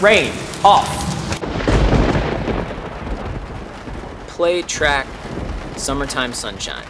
Rain. Off. Play track Summertime Sunshine.